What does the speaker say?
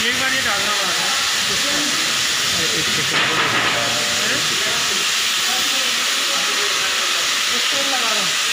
एक बार ये डालना पड़ा था उसको लगा